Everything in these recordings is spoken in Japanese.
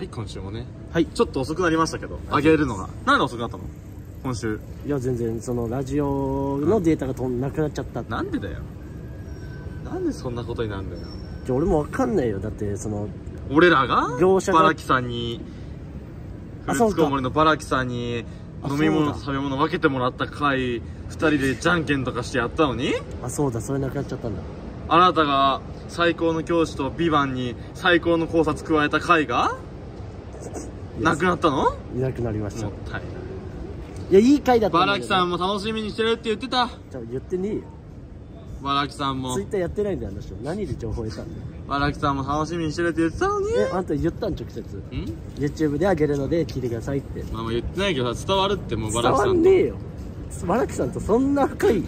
はい今週もね。はい。ちょっと遅くなりましたけど上げるのが。なんで遅くなったの？今週。いや全然そのラジオのデータがとんなくなっちゃった。なんでだよ。なんでそんなことになるんだよ。じゃあ俺もわかんないよ。だってその俺らが？業者がバラキさんに。フルーツコウモリのバラキさんにあ飲み物そうだ。食べ物分けてもらった回2人でじゃんけんとかしてやったのに？あそうだそれなくなっちゃったんだ。あなたが最高の教師とビバンに最高の考察加えた回が？なくなったの？いなくなりました。もったいない。いやいい回だったバラキさんも楽しみにしてるって言ってた。じゃあ言ってねえよ。バラキさんも。ツイッターやってないんだよあの人。何で情報得たんだよ。バラキさんも楽しみにしてるって言ってたのに。えあんた言ったん直接。ん？YouTube であげるので聞いてくださいって。まあまあ言ってないけどさ伝わるってもうバ伝ラキさんとわんねえよ。バラキさんとそんな深い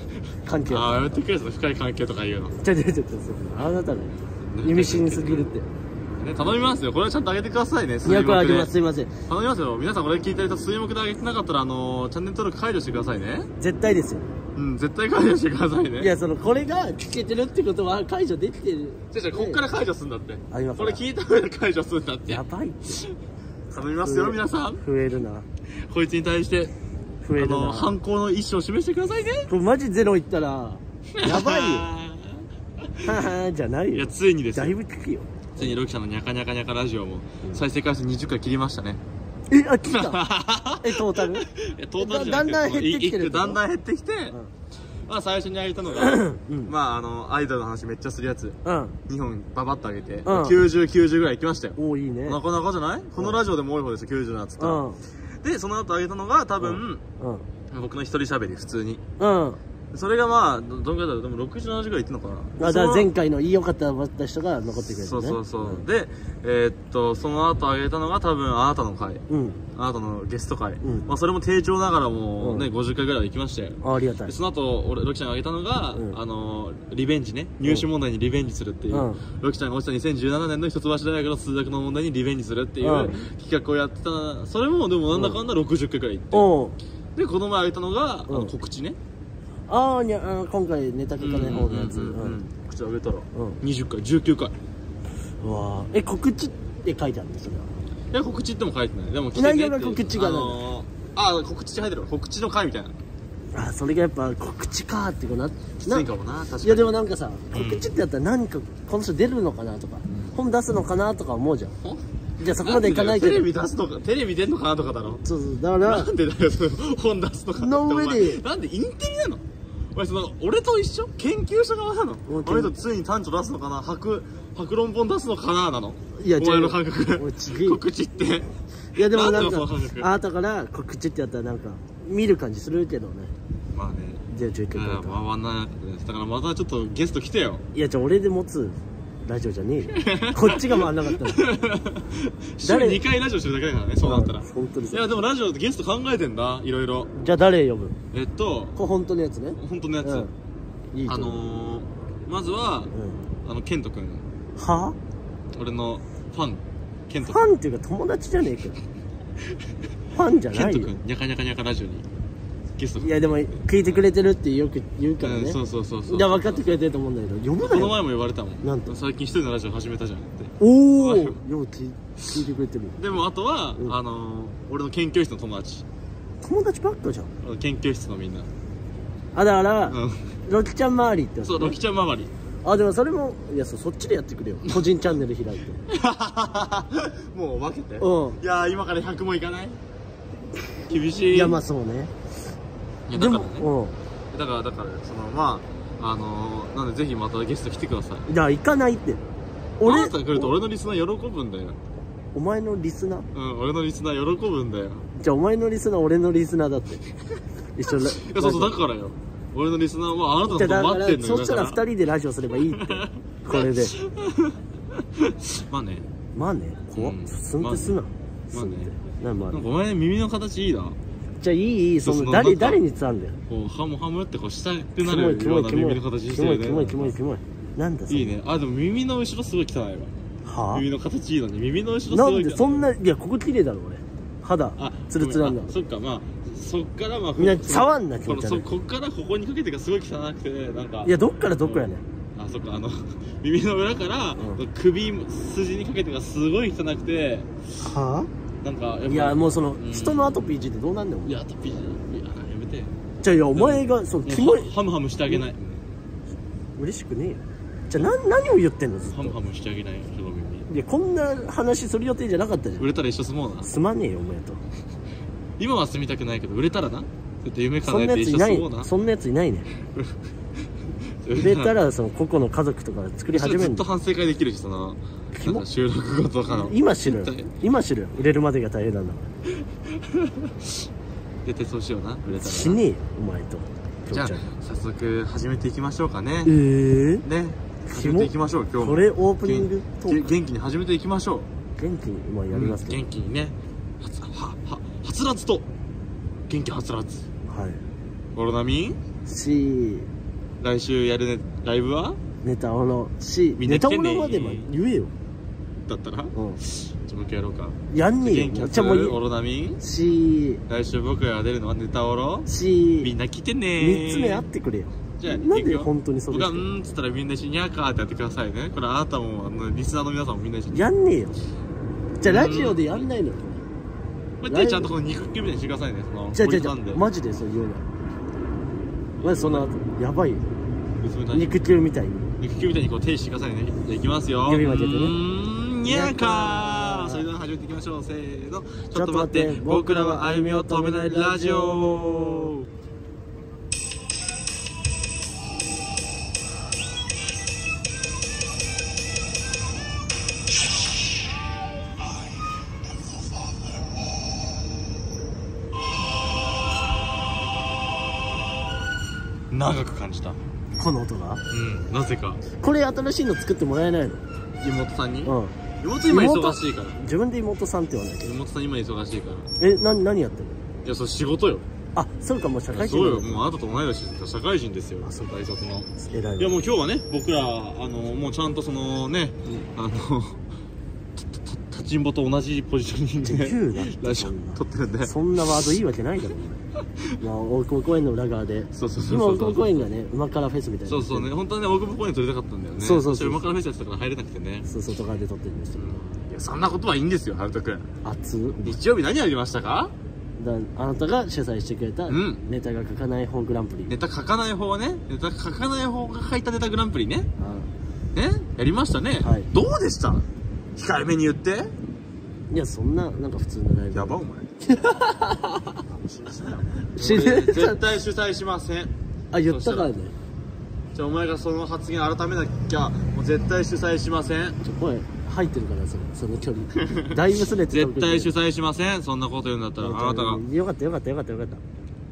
関係。ああやあめてくれその深い関係とか言うの。ちょちょちょちょあなたの意味深すぎるってね頼みますよ。これはちゃんとあげてくださいね。水200あげでますすいません。頼みますよ。皆さんこれ聞いてると水木であげてなかったらあのー、チャンネル登録解除してくださいね。絶対ですよ。うん絶対解除してくださいね。いやそのこれが聞けてるってことは解除できてる。じゃじゃこっから解除するんだって。あ今からこれ聞いた上で解除するんだって。やばい。って頼みますよ皆さん。増えるな。こいつに対して増えるあのな犯行の意思を示してくださいね。これマジゼロいったらやばいよ。ははじゃないよ。いやついにですだよいぶ聞くよついにロキさんのニャカニャカニャカラジオも再生回数20回切りましたね。えあ来た。えトータル？いやトータルだんだん減ってきてるだんだん減ってきて、まあ最初にあげたのが、ん。まああのアイドルの話めっちゃするやつ。うん。2本ババッとあげて、ん。9090ぐらいいきましたよ。おおいいね。なかなかじゃない？このラジオでも多い方ですよ90なっつったら、うん。でその後あげたのが多分、うん。僕の一人喋り普通に。うんそれがまあどどんぐらいだろう。でも67時ぐらいいってんのかな。あだから前回のいいよかった人が残ってくれるね。そうそうそう、でえーっとその後あげたのが多分あなたの回うん。あなたのゲスト回、ん。まあ、それも低調ながらもね、うん。50回ぐらいは行きましたよ。あありがたい。でその後俺ロキちゃんが挙げたのが、うん。あのリベンジね。入試問題にリベンジするっていう、うん。ロキちゃんが落ちた2017年の一橋大学の数学の問題にリベンジするっていううん。企画をやってた。それもでもなんだかんだ60回くらい行って、でこの前挙げたのが、あのうん告知ねああにゃあ今回ネタ書かない方のやつ。うんうんうんうん。告知あげたら、うん。20回19回。うわー。え告知って書いてあるんですよいや告知っても書いてない。でも内容が告知がなんだあのーあ告知入ってる。わ告知の回みたいな。あそれがやっぱ告知かってこうなきついかもな確かに。いやでもなんかさ告知ってやったら何かこの人出るのかなとか、本出すのかなとか思うじゃん。ほじゃあそこまでいかないけど。テレビ出すとかテレビ出んのかなとかだろ。そうそうだからなんでだよ本出すとかの上で。なんでインテリなの？お前その俺と一緒？研究者側なの？うんあの人ついに短調出すのかな？白白論本出すのかな？なの？いやお前の違う感覚告知って。いやでもなんかあなたから告知ってやったらなんか見る感じするけどね。まあね。じゃあ19回うん回らなか。ったですだからまたちょっとゲスト来てよ。いやじゃあ俺で持つラジオじゃねえよ。こっちが回んなかったの。週誰？2回ラジオしてるだけだからねそうなったら。本当にいやでもラジオってゲスト考えてんだいろいろ。じゃあ誰呼ぶ？えっとこれ本当のやつね。本当のやつ、うん。いいとあ思う。のー、まずはうん。あのケント君。は？俺のファン。ケントファンっていうか友達じゃねえかよファンじゃケンいよ君ニャカニャカニャカラジオにゲストいやでも聞いてくれてるってよく言うからね、うん、そうそうそうそう。いや分かってくれてると思うんだけど呼ぶなよ。この前も言われたもん。なんと？最近一人のラジオ始めたじゃんって。おおはいよう聞聞いてくれてる。でもあとは、うん。あのー、俺の研究室の友達。友達ばっかじゃん。研究室のみんな。あだから、うん。ロキちゃん周りってそうロキちゃん周り。あでもそれもいやそそっちでやってくれよ。個人チャンネル開いて。もう分けて。うん。いやー今から100もいかない？厳しい。いやまあそうね。でいやだからもねだからだからそのまああのー、なんでぜひまたゲスト来てください。うんいや行かないって。あ俺なたが来ると俺のリスナー喜ぶんだよ。お前のリスナー？うん俺のリスナー喜ぶんだよ。じゃあお前のリスナー俺のリスナーだって。一緒だ いやそうそうだからよ。俺のリスナーはあなたのこと待ってんのよらそしたらだから。2人でラジオすればいいって。これで。まあね。まあね。怖っ。うん。すんってすなまあすんまあなんかお前耳の形いいなじゃあいいその誰誰に伝わんだよ。こうハムハムってこうしたくキなるような耳の形してるね。キモいキモいキモいなんだいいね。あでも耳の後ろすごい汚いわ。は耳の形いいのに。耳の後ろすあなごい汚い。んでそんないやここ綺麗だろ俺。肌あツルツルなんだ。そっかまあそっからまあみんなこ触んな気持ち悪い。こっからここにかけてがすごい汚くてなんか。いやどっからどこやねん。あそこあの 耳の裏から、うん。首筋にかけてがすごい汚くて。はなんかいやもうその、うん。人のアトピーってどうなんだよいやアトピーい。ややめて。じゃあいやお前がそうキモい。ハムハムしてあげない、嬉しくねえよ。じゃあ何何を言ってんのずっと。ハムハムしてあげない人いやこんな話する予定じゃなかったじゃん。売れたら一緒住もうな。すまねえよお前と。今は住みたくないけど売れたらな。そって夢そ叶えて一緒住もうな。そんなやついないね。売れたらその個々の家族とか作り始めずるっと反省会できるしそのキモな収録後とかの。今知る今知るよ。売れるまでが大変なんだ。絶対そうしような。売れたらな。死ねえよお前と。じゃあ早速始めていきましょうかね。ええね。始めていきましょう今日も。これオープニングトーク？元元気に始めていきましょう。元気に今やります？けど、元気にね。はつはははつらつと。元気はつらつ。はい。オロナミン？し。来週やるねライブは？ネタおのし。ネタおみんな来てねのまでも言えよだったら？うん。じゃあもう一回やろうか。やんねえよ。元気もオロナミン？し。来週僕らが出るのはネタオロ？みしんな来てね3つ目あってくれよ。じゃあなんで本当にそれ僕がうんっつったらみんな一緒にニャーってやってくださいね。これあなたもあのリスナーの皆さんもみんな一緒に。やんねえよ。じゃあラジオでやんないの？よこれでちゃんとこの肉球みたいにしてくださいね。そのじゃあじゃあじゃマジでそう言うな。よマジその後やばいよ。肉球みたいに。肉球みたいにこう手してくださいね。じゃあいきますよ。指までねうーんニャーカー。それでは始めていきましょう。せーの。ちょっと待って。僕らは歩みを止めないラジオ。長く感じた。この音が？うん。なぜか。これ新しいの作ってもらえないの？妹さんに？うん妹今忙しいから自分で妹さんって言わないけど妹さん今忙しいから。えな何やってるの？いやそれ仕事よ。あそうかもう社会人そうよ。もうあなたと同い年社会人ですよ。あそうか。大卒の。偉いいやもう今日はね僕らあのもうちゃんとそのねあのたたた立ちんぼと同じポジショニングでラジオ撮ってるんで。そんなワードいいわけないだろまあ大久保公園の裏側で。そうそうそう今大久保そう公園がね馬からフェスみたいな。そうそうね。本当はね大久保公園撮りたかったんだよね。そうそうそう。れ馬からフェスやってたから入れなくてね。そう外側で撮ってるんですよ。いやそんなことはいいんですよハルト君熱っ。日曜日何やりましたか？だあなたが主催してくれたうん。ネタが書かない方グランプリ、ネタ書かない方ね。ネタ書かない方が書いたネタグランプリね。あ。ね？やりましたね、はい。どうでした？控えめに言って。いやそんななんか普通のライブ。やばお前。知俺れ絶対主催しません。あ言ったからね。じゃあお前がその発言改めなきゃもう絶対主催しません。ちょ声入ってるからそれその距離。だいぶすれて絶対主催しません。そんなこと言うんだったら あなたが。よかったよかったよかったよかった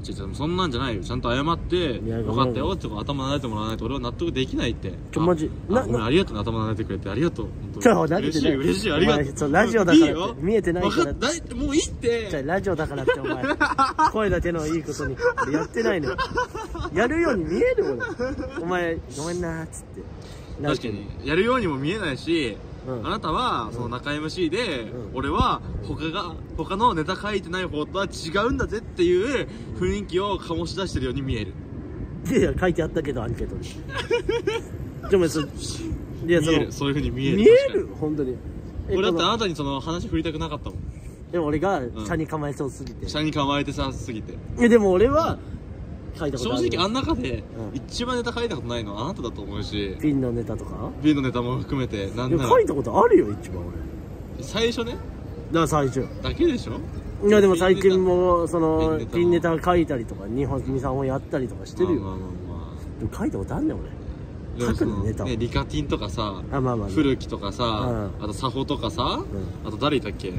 ちょそんなんじゃないよ。ちゃんと謝っていやよかったよって頭撫でてもらわないと俺は納得できないって。ちょマジあなあごめんありがとうね頭撫でてくれてありがとう。本ちょ当に。投げてない嬉しい嬉しいありがとう。うラジオだから見えてないからったもういいって。じゃあラジオだからってお前。声だけのいいことに。俺やってないのよ。やるように見える俺お前ごめんなーっつって。確かに。やるようにも見えないし、うん。あなたはその中 MC で、うん。俺は他が他のネタ書いてない方とは違うんだぜっていう雰囲気を醸し出してるように見える。いや書いてあったけどアンケートに。でもそいやその見える。そういう風に見える。見える？本当に。え俺だってあなたにその話振りたくなかったもん。でも俺がん。車に構えそうすぎて、下に構えてさすぎて。えでも俺は書いたことある正直あん中でうん。一番ネタ書いたことないのはあなただと思うし。ピンのネタとか？ビンのネタも含めてなん書いたことあるよ一番俺。最初ね？だから最初。だけでしょ？いやでも最近もそのピンネタもピンネタ書いたりとか2本23本やったりとかしてるよ、まあまあまでも書いたことあんねん俺。あまあでもその書くのネタを。ねリカティンとかさあまあまあ古木とかさ、うん。あとサホとかさ、うあと誰いたっけ？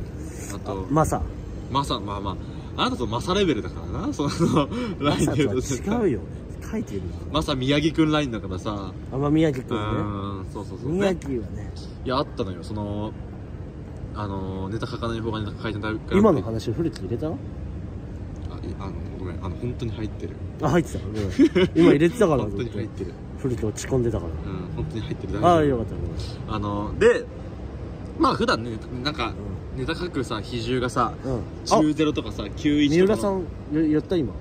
あと。マサ。マサまあまああなたとマサレベルだからな。そのラインで言うと。違うよ。書いてるよ。マサ宮城くんラインだからさ。天宮城う君ね。んそうそうそう、宮ね、城はね。いやあったのよ。そのあのネタ書かない方がネタ書いてないから今の話古木入れた？あいあのごめん。あの本当に入ってる。あ入ってたごめん。今入れてたから。本当に入ってる。古木落ち込んでたから。うん本当に入ってる。ああよかった。あのでまあ普段ねなんかネタ書くさ比重がさたうん。あ。中ゼロとかさ91三とかの。浦さんややった今。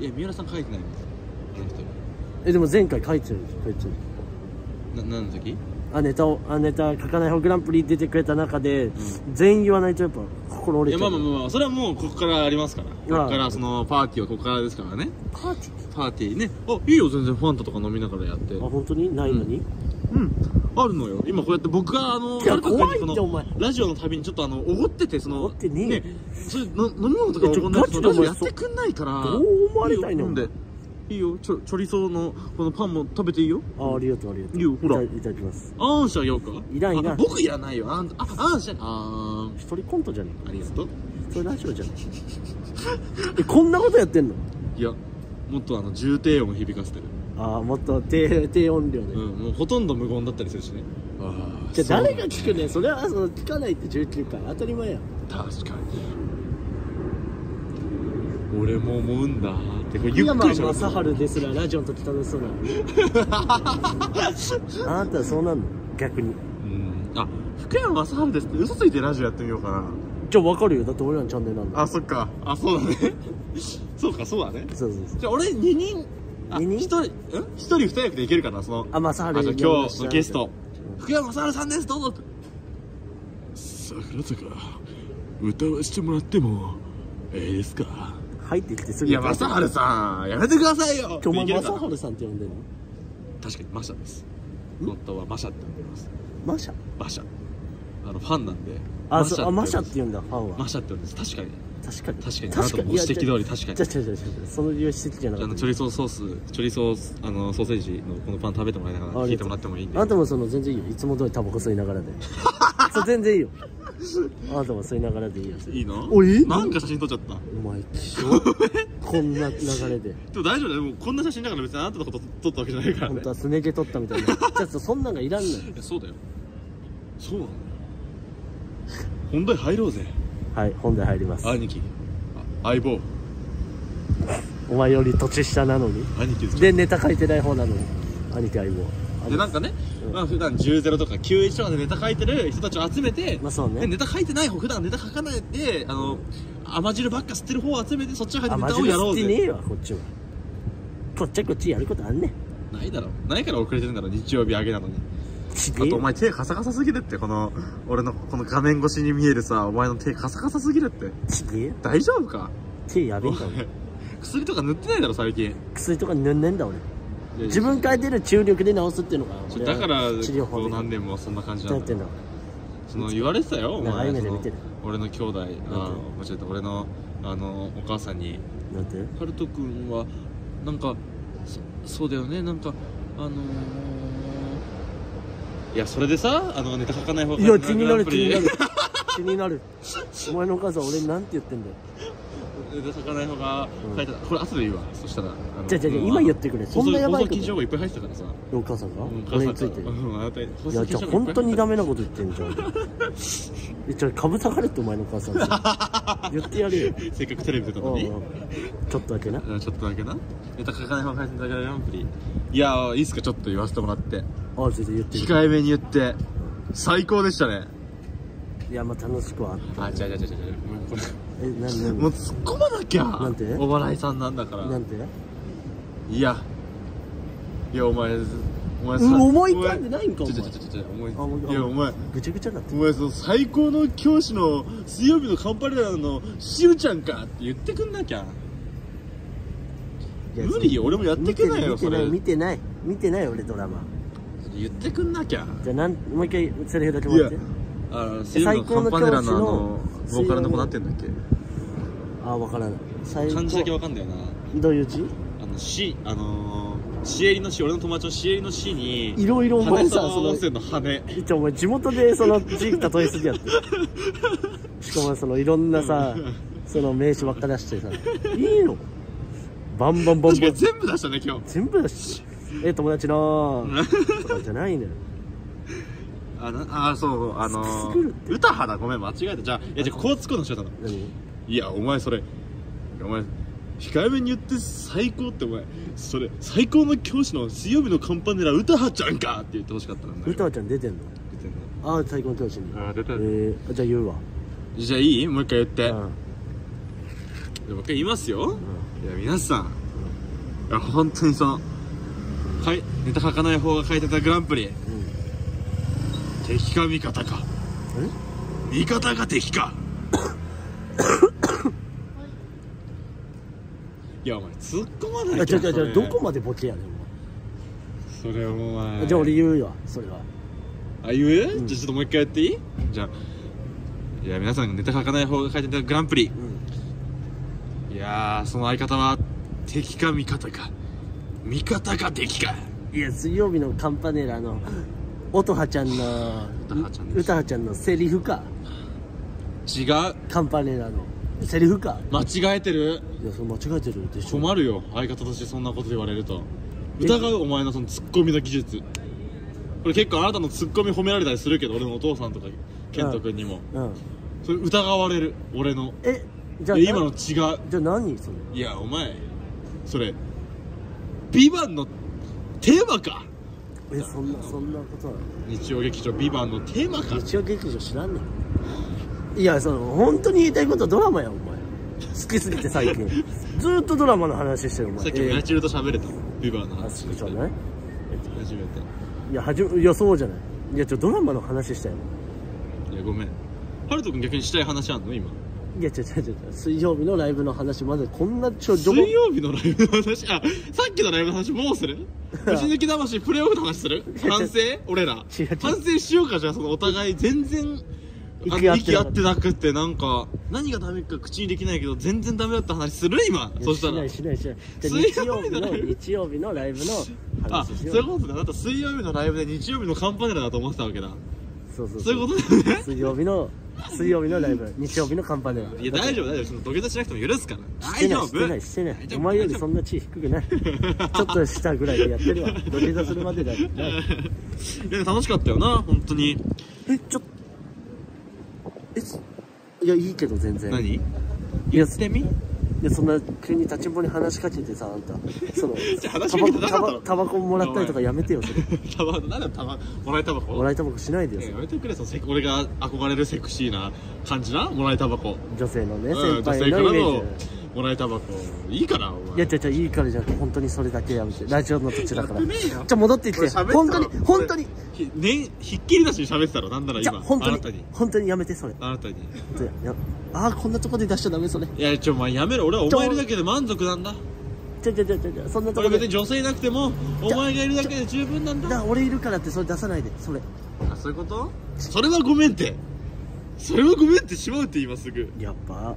いや三浦さん書いてないん。ですえでも前回書いてる書いてる。な何の時？あネタをあネタ書かない方グランプリ出てくれた中で、全員言わないとやっぱ心折いやれちゃう。まあまあまあそれはもうここからありますから。ここからそのパーティーはここからですからね。パーティパーティーね。あいいよ全然ファンタとか飲みながらやって。ーあ本当に？ないのに、うんあるのよ。今こうやって僕があのいや怖いってこのお前。ラジオのたびにちょっとあのおごっててそのおごってねえよ。それの飲み物とかおごんないえちょガチでお前とラジオやってくんないから。どう思われたいのいよ。飲んでいいよ。ちょチョリソーのこのパンも食べていいよ。あありがとうありがとう。いいよ。ほら。いたいただきます。あんしあげようか。いらんいらん。あ僕いらないよ。あんああんしゃあ一人コントじゃねーんありがとう。それラジオじゃね ええこんなことやってんの？いやもっとあの重低音響かせてるああもっと低低音量で、うんもうほとんど無言だったりするしね。ああじゃあ誰が聞くねん。それはその聞かないって19回当たり前やん。確かに。俺も思うんだ。ってこれゆっくりしゃべ雅る治ですらラジオの時楽しそうなのに。あなたはそうなんの？逆に。うん。あ福山雅治ですって嘘ついてラジオやってみようかな。じゃあ分かるよ。だって俺らのチャンネルなんだ。あそっか。あそうだね。そうかそうだね。そうそうそう。じゃあ俺2人あ二人一人ん？一人二役でいけるかなそのあ雅治あじゃあ今日のゲスト。福山雅治さんですどうぞ。桜坂歌わしてもらってもええですか？入ってきてすぐ。いや雅治さんやめてくださいよ。お前いけるかな？雅治さんって呼んでんの？確かにマシャです。本当はマシャって呼んでます。マシャ？マシャ。あのファンなんで。あそうあマシャマシャって言うんだファンは。マシャって呼んでます。確かに確かに。確かに。確かに。指摘通り確かに。じゃあじゃあじゃあじゃあその指摘じゃなかった。あのチョリソーソースチョリソースあのソーセージのこのパン食べてもらいながらあ聞いてもらってもいいんで。あなたもその全然いいよ。いつも通りタバコ吸いながらで。そう全然いいよ。あなたも吸いながらでいいよ。いいの？おいなんか写真撮っちゃった。お前希少 こんな流れで。でも大丈夫だよ。もうこんな写真だから別にあなたのこと撮ったわけじゃないからね。本当はすね毛取ったみたいな。じゃあそんなんがいらんのよ。いやそうだよ。そうなんだよ本題入ろうぜはい本題入ります。兄貴。あ相棒。お前より年下なのに。兄貴ですでネタ書いてない方なのに。兄貴相棒。でなんかね、うん。まあ普段10ゼロとか91とかでネタ書いてる人たちを集めて、まあそうね。でネタ書いてない方普段ネタ書かないであの甘汁ばっか吸ってる方を集めてそっちが入あってネタをやろうぜ。ってねえわこっちは。こっちはこっちやることあんねん。ないだろないから遅れてるんだろ日曜日明けなのにあとお前手カサカサすぎるってこの俺のこの画面越しに見えるさお前の手カサカサすぎるって。ちげえ大丈夫か？手やべえんだ俺薬とか塗ってないだろ最近。薬とか塗んねんだ俺。自分から出る注力で治すっていうのがだから治療法何年もそんな感じなんだ何やってんだ？その言われてたよお前。俺の兄弟。あ間違えた。俺のあのお母さんに。なんて？ハルト君はなんかそそうだよね。なんかあのー、いやそれでさあのネタ書かない方がいや気になる気になる。気になる。お前のお母さん俺になんて言ってんだよネタ書かない方が書いてた、これ後で言うわ。そしたらじゃあじゃあじゃあ今言ってくれ。そんなやばいこと放送いっぱい入ってたからさ。お母さんが？うん俺について。いやじゃあ本当にダメなこと言ってんじゃん。えじゃあ株下がれってお前のお母さんに 言ってやれよ。せっかくテレビ出たのにちょっとだけな。うんちょっとだけな。ネタ書かない方が書いてたグランプリいやーいいっすかちょっと言わせてもらって。ああ全然言って。る控えめに言って。最高でしたね。いやまあ楽しくはあった。あ違う違う違う違う。これえなんなんもう突っ込まなきゃなんて？お笑いさんなんだから。なんて？いや。いやお前お前うん思い浮かんでないんかお前。ちょちょちょちょお前あもういやお前。ぐちゃぐちゃになってる。お前その最高の教師の水曜日のカンパネラのしゅうちゃんか？って言ってくんなきゃ。無理よ。俺もやってくんなよ見てないそれ。見てない。見てない俺ドラマ。言ってくんなきゃ。じゃあなんもう一回セリフだけもらって。あの水曜日のカンパネラのあのボーカルの子なってんだっけ？あわからない。漢字だけわかんだよな。どういう字？あのしあのー、シエリのし俺の友達のシエリのしにいろいろお前羽さその羽一応お前地元でその字例えすぎやって。しかもそのいろんなさその名詞ばっか出してさ。いいの？バンバンバンバン。全部出したね今日。全部だしえ友達のとかじゃないのよあなあそうあのー、歌派だ。ごめん間違えた。じゃあいやじゃあこうつくのしちゃったいやお前それお前控えめに言って最高ってお前それ最高の教師の水曜日のカンパネラ歌派ちゃんかって言ってほしかったんだよ歌はちゃん出てんの？出てんの。ああ最高の教師に。あ出てえるー、じゃあ言うわ。じゃあいい？もう一回言って、うん。じゃあもう一回言いますよ、いや皆さん。いや本当にそのかいネタ書かない方が書いてたグランプリ。うん敵か味方か。味方か敵か。いやお前突っ込まないあじゃあじゃあじゃあどこままでボケやねんそれおお前。前じゃあ俺言うよそれは。あ言う、うん。じゃあちょっともう一回やっていい？じゃあいや皆さんがネタ書かない方が書いてたグランプリ。うん。いやーその相方は敵か味方か味方か敵かいや水曜日のカンパネラの音羽ちゃんの歌羽ちゃんのセリフか？違う。カンパネラの。セリフか？間違えてる。いやそれ間違えてるでしょ。困るよ。相方としてそんなこと言われると。え？疑うお前のそのツッコミの技術。これ結構あなたのツッコミ褒められたりするけど俺のお父さんとか健人君にも。うん。それ疑われる。俺の。え？じゃあ今の違う。じゃあ何それ？いやお前それ「ビバンのテーマか？えそんなそんなことなの日曜劇場「ビバンのテーマか。日曜劇場知らんねんいやその本当に言いたいことはドラマやお前。好きすぎて最近。ずーっとドラマの話してるお前。さっきもヤチルと喋れた。ビバンのあ話そうね初めて。いやはじめいやそうじゃない。いやちょドラマの話したよいやごめん。ハルト君逆にしたい話あんの？今いや違う違う違う水曜日のライブの話までこんなちょ水曜日のライブの話？あさっきのライブの話もうする？ぶち抜き魂プレイオフの話する？反省？俺ら。違う違う。反省しようかじゃあそのお互い全然あ息合ってなかった息合ってなくってなんか何がダメか口にできないけど全然ダメだった話する？今？そしたしならいしないしない。日曜日の曜日のライブ？日曜日のライブのあそういうことだあなた水曜日のライブで日曜日のカンパネラだと思ってたわけだ。そうそう。そういうことだよね。水曜日の水曜日のライブ日曜日のカンパネラ。いや大丈夫大丈夫。その土下座しなくても許すから。大丈夫。してないしてない。お前よりそんな地位低くない。ちょっと下ぐらいでやってるわ。土下座するまでだ いや楽しかったよな本当に。えちょえすいやいいけど全然。何？いや言ってみ？いやそんな急に立ちんぼに話しかけてさあんた。そのじゃあ話タバコしかけてなかったの？タバタバコもらったりとかやめてよそれ。タバなんだタバもらいタバコもらいタバコしないでよそれ。いややめてくれそ俺が憧れるセクシーな感じな？もらいタバコ。女性のねうん先輩女性からのイメーのもらいタバコいいからお前。ジいやちゃちゃいいからじゃなくて本当にそれだけやめて。ラジオの土地だから。じゃ戻っていって。本当に本当に。ひねひっきりなしに喋ってたろなんなら今本当に本当にやめてそれ。あなたに。ああこんなとこで出しちゃダメそれ。いやちょお前やめろ。俺はお前いるだけで満足なんだ。ちゃちゃちゃちゃちゃそんなとこで。俺別に女性いなくてもお前がいるだけで十分なんだ。だから俺いるからってそれ出さないでそれ。あそういうこと？それはごめんって。それはごめんってしまうって今すぐ。やっぱ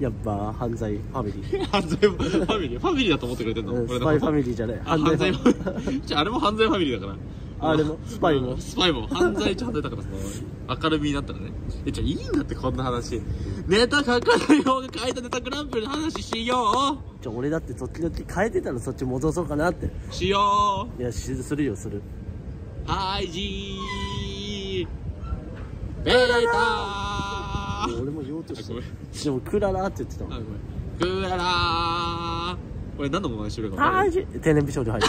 やっぱ犯罪ファミリー。犯罪ファミリー？ファミリーだと思ってくれてんの？スパイファミリーじゃないあ犯罪ファミリー。じゃああれも犯罪ファミリーだから。あれもスパイも。スパイも。犯罪ちゃんとだからその明るみになったらね。えじゃあいいんだってこんな話。ネタ書かない方が書いたネタグランプリの話しよじゃあ俺だって時々変えてたらそっち戻そうかなって。うしよいやしするよする。うはいじーベーター俺も言おうとしもクララって言ってたもんクララー。これ何のものにしてるか定年美少女入る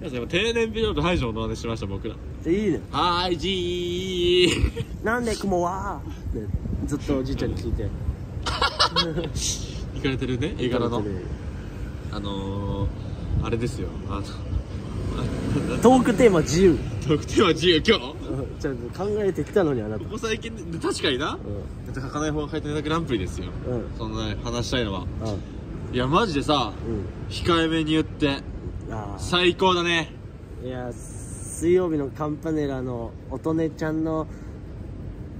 皆さん今定年美容と排除の真似しました僕ら。いいね。はいじー。なんで雲はねずっとおじいちゃんに聞いて。行かれてるね絵柄の。あのー、あれですよ。あのトークテーマ自由。特典は自由今日？うん。ちょっと考えてきたのにあなた。ここ最近で確かにな。うネタ書かない方が書いてネタグランプリですよ。んうん。そんな話したいのは。うん。いやマジでさうん。控えめに言って。あ最高だね。あいや水曜日のカンパネラの乙女ちゃんの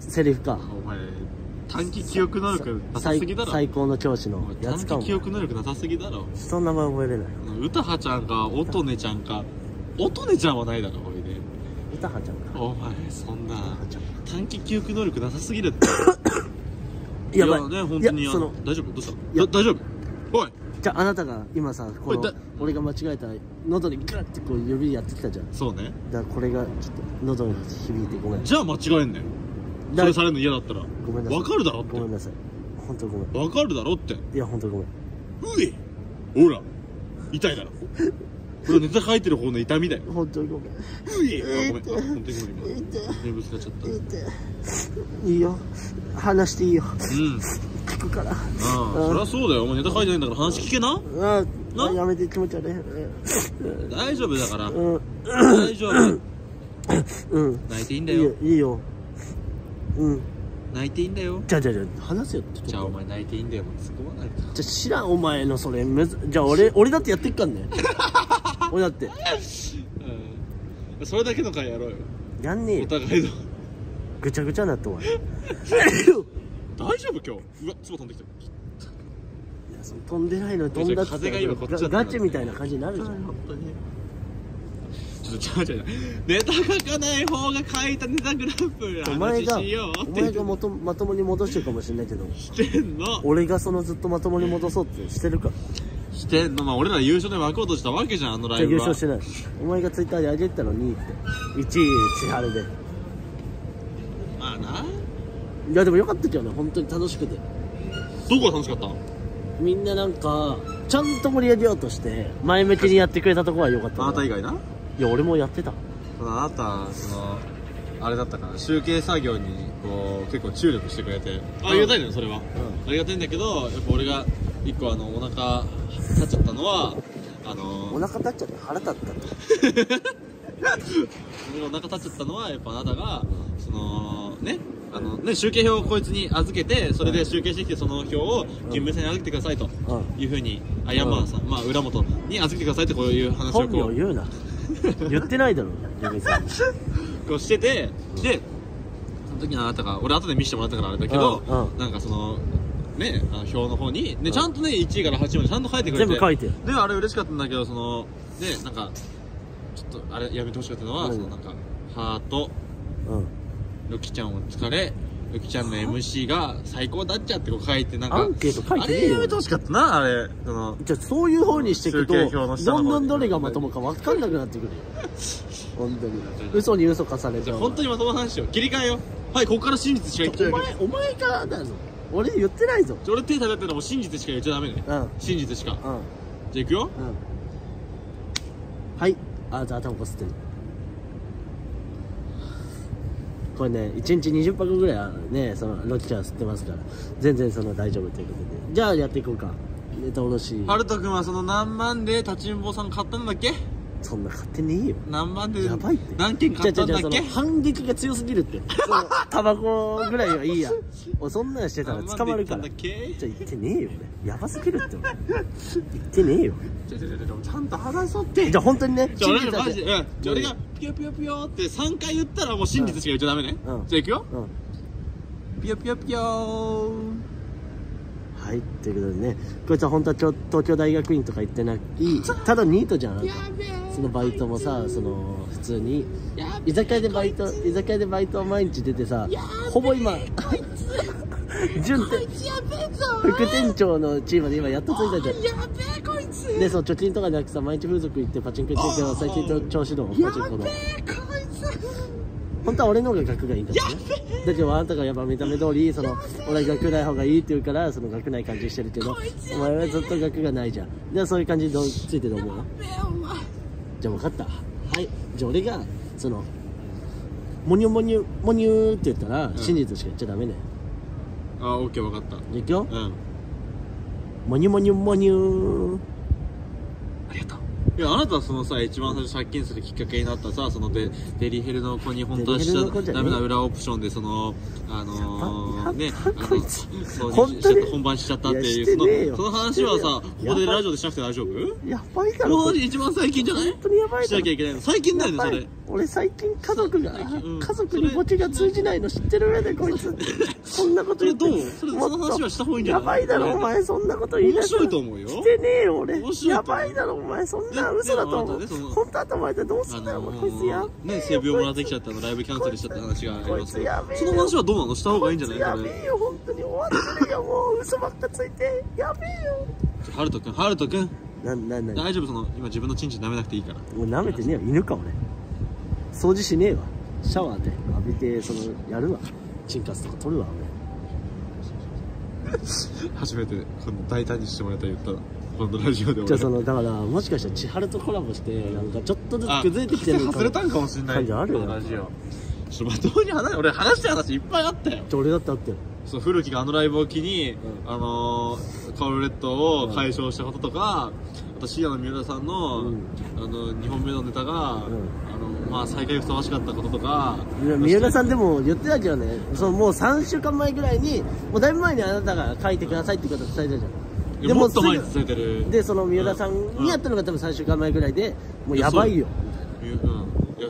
セリフか。お前短期記憶能力なさすぎだろ。最高の教師のやつかも短期記憶能力なさすぎだろ。人の名前覚えれない。歌羽ちゃんか乙女ちゃんか乙女ちゃんはないだろおいで歌はちゃんかお前そんなちゃん短期記憶能力なさすぎるってやばいいやね本当にあのいやその大丈夫どうしたやだ大丈夫おいじゃああなたが今さこのこれだ俺が間違えた喉にガッてこう指やってきたじゃんそうねだからこれがちょっと喉に響いてごめんじゃあ間違えんねんそれされるの嫌だったらごめんなさいわかるだろってごめんなさい本当ごめんわかるだろっていや本当ごめんうえほら痛いだろこれネタ書いてる方の痛みだよ。本当にごめん。ごめん。あ本当にごめん。今念ぶつかっちゃったうんいいよ。話していいよ。あ聞くから。あそりゃそうだよ。お前ネタ書いてないんだから話聞けな。あな？やめて気持ち悪い。うん大丈夫だから。うん。大丈夫。うん。泣いていいんだよ。よ。いいよ。うん。泣いていいんだよ。じゃあじゃあじゃあ話せよってじゃあお前泣いていいんだよ。突っ込まないと。じゃあ知らんお前のそれ。じゃあ俺俺だってやってっかんね俺だって。うん。それだけの回やろうよ。やんねえよ。お互いの。ぐちゃぐちゃになってお前い大丈夫今日？うわ唾飛んできた。やその飛んでないのに飛んだって。風が今こっちだったガガチみたいな感じになるじゃん。本当に。ちょっとちゃうちゃう。ちゃうネタ書かない方が書いたネタグランプリのお前が話しようおって前がもとまともに戻してるかもしれないけど。してんの。俺がそのずっとまともに戻そうってしてるか？らしてんのまあ俺ら優勝で幕を閉じたわけじゃんあのライブは。優勝してない。お前がツイッターで上げてたのにって1位千春で。まあな。いやでもよかったけどね本当に楽しくて。どこが楽しかったみんななんかちゃんと盛り上げようとして前向きにやってくれたところは良かったあなた以い外な？や俺もやってた。そのあなたそのあれだったから集計作業にこう結構注力してくれて。ありがたいのよそれは、ありがたいんだけどやっぱ俺が一個あのお腹立っちゃったのはあのお腹立っちゃって腹立った お腹立っちゃったのはやっぱあなたがそのねあのね集計表をこいつに預けてそれで集計してきてその表を勤務先に預けてくださいと。うん。いうふうにあヤンマーさん、まあ浦本に預けてくださいってこういう話をこう言うな。言ってないだろ嫁さんこうしててでその時にあなたが俺後で見せてもらったからあれだけど、なんかそのねあの表の方に、ね、ちゃんとね1位から8位までちゃんと書いてくれて。全部書いて。よであれ嬉しかったんだけどそのねなんかちょっとあれやめてほしかったのは、何そのなんかハート。うん。ロキちゃんお疲れ。ロキちゃんの MC が最高だっちゃってこう書いてなんかアンケート書いあてねえよ。れやめてほしかったなあれ。そのじゃあそういう方にしていくと集計表の下の方に。どんどんどれがまともか分かんなくなってくるよ。本当に。嘘に嘘重ねてじゃあ本当にまともな話しよう。切り替えよう。はいここから真実しか言っちゃうお前お前からだぞ俺言ってないぞ。俺手食べてるのも真実しか言っちゃダメね。うん。うん真実しか。じゃうんあ行くよ。はい。あじゃあ頭こすってる。これね1日20箱ぐらいはねそのロキちゃん吸ってますから。全然その大丈夫ということで。じゃあやっていこうか。ネタおろし。ハルト君はその何万で立ちんぼさん買ったんだっけ？そんな買ってねえよ。何万でやばいって。何件買ったんだっけ？反撃が強すぎるって。タバコぐらいはいいや。おそんなんしてたら捕まるから。じゃあ言ってねえよ俺やばすぎるって俺言ってねえよ。ちゃんと話そうってじゃあ本当にねじゃあ俺が信じたマジで、うん、じゃあ俺がピヨピヨピヨって3回言ったらもう真実しか言っちゃダメね、うんじゃあ行くようんピヨピヨピヨーはいということでね。こいつは本当は東京大学院とか行ってない。ただニートじゃん。たそのバイトもさその普通に。居酒屋でバイト居酒屋でバイト毎日出てさほぼ今準店副店長の地位まで今やっとついたじゃん。やべえこいつ。でその貯金とかじゃなくてさ毎日風俗行ってパチンコ行ってるけど最近と調子どう？パチンコの。こいつ本当は俺の方が学がいいんだよね。だけどあなたがやっぱ見た目通りその俺は学ない方がいいって言うからその学ない感じしてるけどお前はずっと学がないじゃん。じゃあそういう感じについてどう思うのじゃあ分かった。はい。じゃあ俺がそのモニュモニュモニュって言ったらん真実しか言っちゃダメね。あオッケー分かった。じゃあいくよ。うん。モニュモニュモニュありがとういやあなたはそのさ一番最初借金するきっかけになったさそのデデリヘルの子に本当はしちゃダメな裏オプションでそのあのー、ねあの本当に？しちゃった本番しちゃったっていいうそのその話はさここでラジオでしなくて大丈夫？やばいだころの話一番最近じゃない？本当にやばいしなきゃいけないの？最近だよねそれ俺最近家族が、家族に墓地が通じないの知ってる上でこいつ。そんなこと言って。どう？それその話はした方がいいんじゃな？いやばいだろお前。そんなこと言い出面白いと思うよ。してねえよ俺。やばいだろお前。そんなで嘘だと思う。本当だと思われてどうすあんだよこいつやね性病もらってきちゃったのライブキャンセルしちゃった話があります。その話はどうなのした方がいいんじゃないやべえよ本当に。終わってるよもう嘘ばっかついて。やべえよ。ハルト君ハルト君。ななな大丈夫？その今自分のチンチン舐めなくていいから。もう舐めてねえよ犬か俺掃除しねえわ。シャワーで。浴びてそのやるわ。チンカスとか取るわ 初めてこの大胆にしてもらった言ったこのラジオで俺。俺じゃあそのだからもしかしたら千春とコラボしてなんかちょっとずつ崩れてきてるの外れたんかもしれない。感じあるよ。ラジオ。ちょっとまともに話俺話したい話いっぱいあったよ。じゃあ俺だってあってよそう古木があのライブを機に、うあのー、カオルレッドを解消したこととか、あった深夜の三浦さんの、うん。あの2本目のネタが、ん。あのまあ再開ふさわしかったこととか。三浦さんでも言ってたけどね。そのもう3週間前ぐらいにもうだいぶ前にあなたが書いてくださいってこと伝えたじゃん。いやもっと前に伝えてる。でその三浦さんにやったのが多分3週間前ぐらいでもうやばいよ。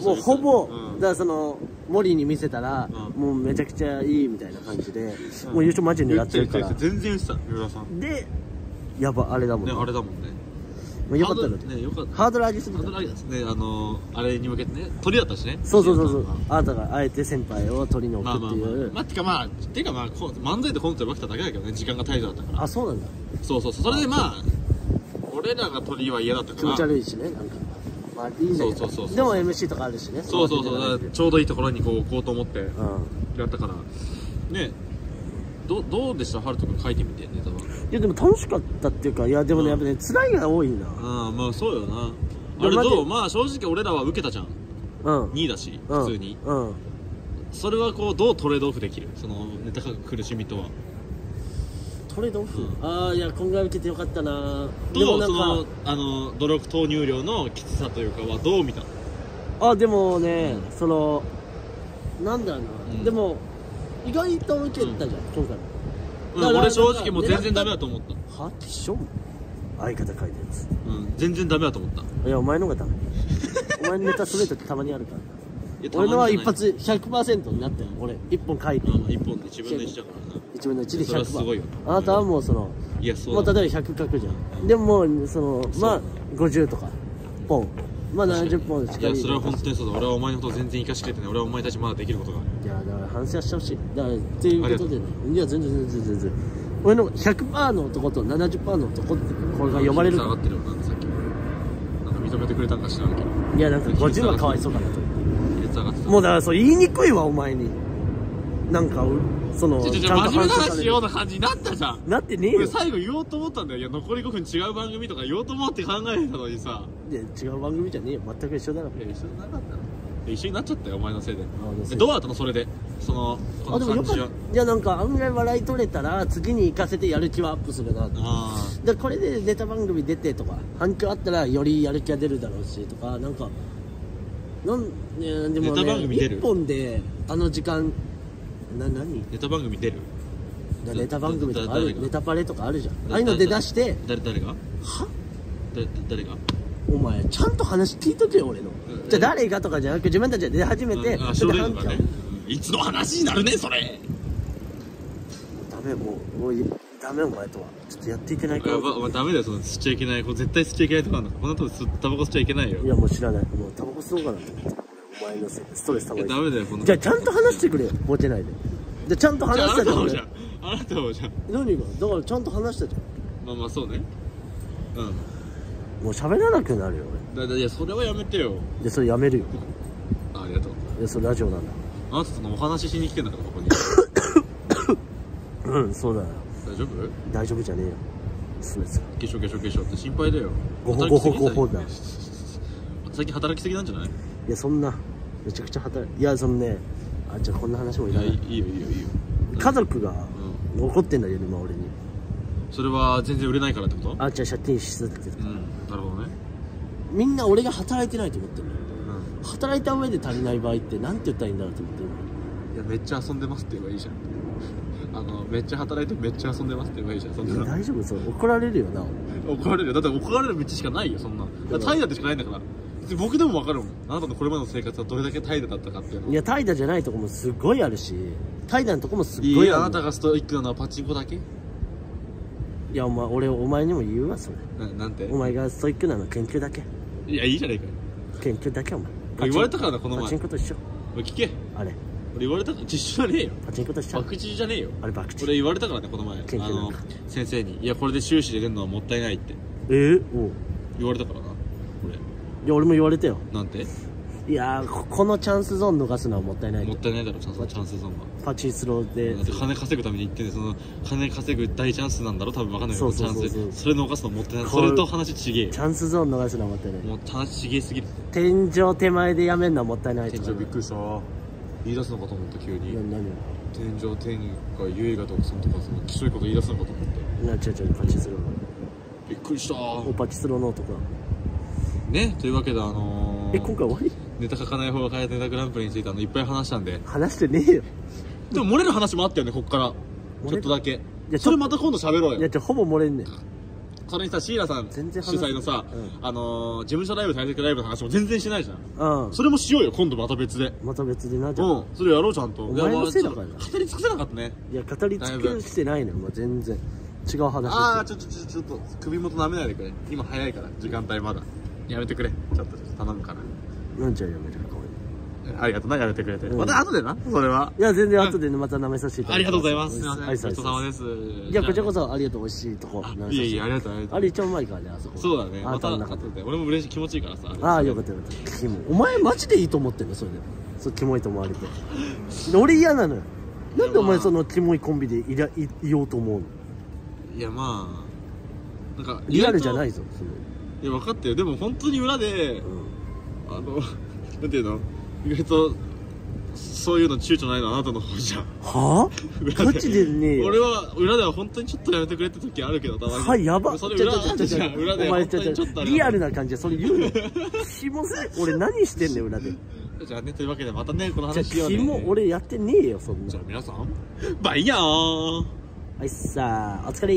もうほぼ、うん。だからその森に見せたら、うん。もうめちゃくちゃいいみたいな感じで、もう優勝マジ狙ってるから。全然言ってた三浦さん。ねでやばあれだもんね。あれだもんね。まあよかったよハードルねよかった。ハードル上げすぎた。ハードル上げですねあのあれに向けてね鳥だったしねそうそうそうそう。まあなたがあえて先輩を取りに置あくっていう、まあまあまあ。てかまあてかまあ漫才でコントで分けただけだけどね時間がタイトだったから。あそうなんだ。そうそうそう。それでまあ俺らが鳥は嫌だったから。気持ち悪いしねなんか。まあいいんだけどそうそうそうそう。でも MC とかあるしね。そうそうそう。ちょうどいいところにこう置こうと思ってうん。やったから。ねどどうでした？ハルト君書いてみてネタはいやでも楽しかったっていうかいやでもね、やっぱね辛いが多いな。ああまあそうよな。あれどう？まあ正直俺らは受けたじゃん。うん。2位だしうん。普通に。うん。それはこうどうトレードオフできる？そのネタ書く苦しみとは。トレードオフ、うん。ああいや今回受けてよかったな。でどうそのあの努力投入量のきつさというかはどう見た？のあでもね、そのなんだろうな、うん。でも意外と受けたじゃん、今回うん俺正直もう全然ダメだと思った。はきしょ相方書いたやつ。うん全然ダメだと思った。いやお前のがダメ。お前のネタ滑るときたまにあるから。俺のは一発100%になったよ俺一本書いて。一本で1分の1だからな。1分の1でそれは100%すごいよ。あなたはもうそのいやそうだもう例えば100書くじゃん。でももうそのまあ50とか。ポンまあ70本しか。いやそれは本当にそうだ。俺はお前のこと全然生かしきれてない。俺はお前たちまだできることが。あるいやだから反省はしてほしい。だからっていうことでね。いや全然全然全然俺の100%の男と70%の男ってこれが呼ばれる。下がってるよなんかさっき。なんか認めてくれたんか知らんけどいやなんか50はかわいそうかなと。比率上がってた。もうだからそう言いにくいわお前に。なんかうそのちゃん真面目な話しような感じになったじゃん。なってねえよ。俺最後言おうと思ったんだよ。いや残り5分違う番組とか言おうと思って考えたのにさ。いや違う番組じゃねえよ。全く一緒だろいや一緒になかったの一緒になっちゃったよお前のせいで。俺のせいえどうだったのそれで？そのこの感じはた。いやなんか案外笑い取れたら次に行かせてやる気はアップするなでこれでネタ番組出てとか反響あったらよりやる気が出るだろうしとかなんかなんいやでもネタ番ね組出る？一本であの時間な何？ーネタ番組出る？だネタ番組とかあるネタパレとかあるじゃん。ああいうので出して。誰誰が？は？誰誰が？お前ちゃんと話聞いとけよ俺の。うん。じゃあ誰がとかじゃなく自分たちで出始めてうん。あそれでね。うん。いつの話になるねそれ。ダメもうもうダメお前とは。ちょっとやっていけないか。らお前お前ダメだよその吸っちゃいけない。絶対吸っちゃいけないとこあるのこんなとこ吸タバコ吸っちゃいけないよ。いやもう知らない。もうタバコ吸おうかなと思ってお前のストレス溜まりいやダメだよこんなじゃあちゃんと話してくれよ。ボケないでじゃあちゃんと話したじゃん。じゃん。あなたもじゃん。何が？だからちゃんと話したじゃまあまあそうね。うん。んもう喋らなくなるよだだいやそれはやめてよ。俺でそれやめるよ。あありがとう。いやそれラジオなんだ。あなたとのお話ししに来てんだからここに。うんそうだよ。大丈夫？大丈夫じゃねえよ。ストレス化粧化粧化粧って心配だよ。ごほごほごほだ。最近働きすぎなんじゃない？いやそんなめちゃくちゃ働いいやそのねあじゃあこんな話もいらない。いいよいいよいいよ。家族がうん。怒ってんだよ今俺に。それは全然売れないからってこと？あじゃあ借金してたけどうんなるほどね。みんな俺が働いてないと思ってるのよ。うん。働いた上で足りない場合ってなんて言ったらいいんだろうと思っていやめっちゃ遊んでますって言えばいいじゃん。あのめっちゃ働いてめっちゃ遊んでますって言えばいいじゃんそんな。大丈夫そう。怒られるよな。怒られるよ。だって怒られる道しかないよそんな。怠惰でしかないんだから僕でも分かるもん。あなたのこれまでの生活はどれだけ怠惰だったかっていうの。いや怠惰じゃないとこもすごいあるし怠惰のとこもすっごいある。いやあなたがストイックなのはパチンコだけ？いやお前俺お前にも言うわそれ。ななんて？お前がストイックなのは研究だけ。いやいいじゃねえかよ。研究だけお前。言われたからなこの前。パチンコと一緒。おい聞け。あれ。俺言われたから実習じゃねえよ。パチンコと一緒。博打じゃねえよ。あれ博打俺言われたからねこの前。あの研究なんか。先生に。いやこれで修士で出るのはもったいないって。えー、おう。言われたからな俺。いや俺も言われたよ。なんて？いやーここのチャンスゾーン逃すのはもったいない。もったいないだろチャンスチャンスゾーンは。パチスロで。金稼ぐために行ってねその金稼ぐ大チャンスなんだろ多分分かんないけどチャンス。それ逃すのもったいない。それと話ちげえよ。チャンスゾーン逃すのはもったいない。もう話ちげえすぎる。天井手前でやめんのはもったいない。と店長びっくりした。言い出すのかと思った急に。何何？天井天が優位がとかそのとかそのきしょいこと言い出すのかと思ってな違う違うパチスロいびっくりした。おパチスロの男ね。というわけであのー、え今回終わり？ネタ書かない方が変えたネタグランプリについてあのいっぱい話したんで。話してねえよ。でも漏れる話もあったよねこっから。ちょっとだけ。やそれまた今度喋ろうよ。いやじゃほぼ漏れんねん。それにさシーラさん主催のさ、うん。あのー、事務所ライブ対策ライブの話も全然しないじゃん。うん。それもしようよ今度また別で。また別でなじゃあ。うん。それやろうちゃんと。お前のせいだから語り尽くせなかったね。いや語り尽くしてないのよもう全然。違う話ああちょちょっとちょっと首元舐めないでくれ。今早いから時間帯まだやめてくれ。ちょっと頼むから。なんちゃんやめるごめんありがとうなやめてくれて、うん。また後でなそれは。いや全然後でねまた舐めさせていただありがとうございます。すいません。ごちはいそうさまですいやこちらこそありがとう美味しいとこあ舐めさせていえいえありがとうありがとう。あれ一番うまいからねあそこ。そうだね。あまた足んなかった後で俺も嬉しい気持ちいいからさ。ああよかったよかった。キモ。お前マジでいいと思ってんのそれで。そうキモいと思われて。で 俺嫌なのよ。なんでお前そのキモいコンビでいりゃいいようと思うの？いやまあなんかリアルじゃないいぞそのいや分かってるでも本当に裏でうん。あの なんていうの？意外とそういうの躊躇ないのあなたの方じゃん。はあ？ガチでねえよ。俺は裏では本当にちょっとやめてくれって時あるけどたまに。はいやば。それ裏ちょちょ裏でお前ちょっとあれリアルな感じでそれ言うの？俺何してんねん裏で。じゃあねというわけでまたねこの話しようね。キモ俺やってねえよそんな。じゃあ皆さんバイヤー。はいさあお疲れ